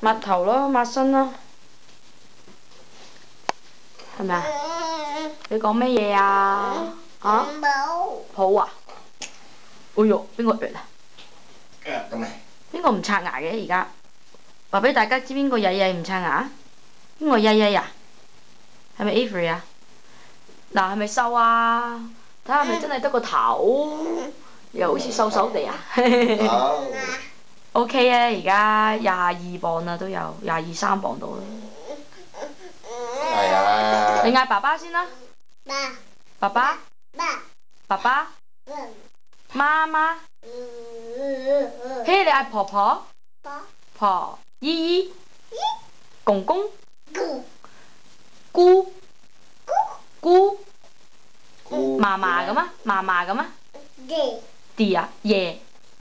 抹頭咯，抹身咯，係咪啊？你講咩嘢啊？啊？抱啊？哎呦，邊個啄啊？咁啊！邊個唔刷牙嘅而家？話俾大家知邊個曳曳唔刷牙？邊個曳曳啊？係咪 Avery 啊？嗱，係咪瘦啊？睇下係咪真係得個頭，又好似瘦瘦地啊好。？OK 啊，而家廿二磅啦，都有廿二三磅到啦。係啊。你嗌爸爸先啦，爸。爸，爸。爸，媽媽，嘿，你嗌婆婆，婆，婆姨姨，公公，姑，姑，姑。嫲嫲咁啊，嫲嫲咁啊，弟啊，爺，